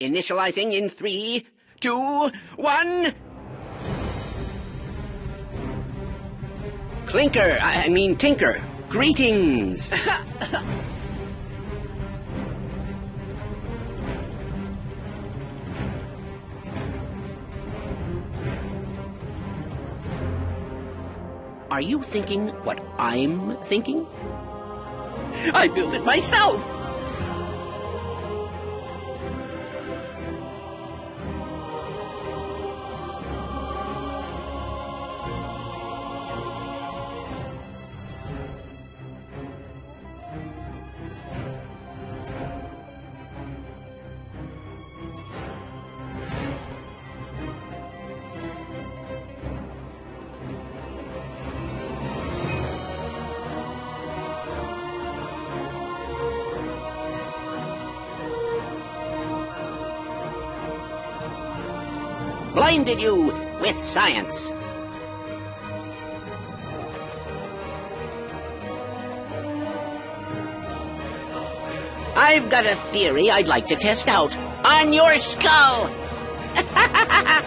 Initializing in three, two, one. Clinker, I mean Tinker. Greetings. Are you thinking what I'm thinking? I built it myself! Blinded you with science. I've got a theory I'd like to test out on your skull.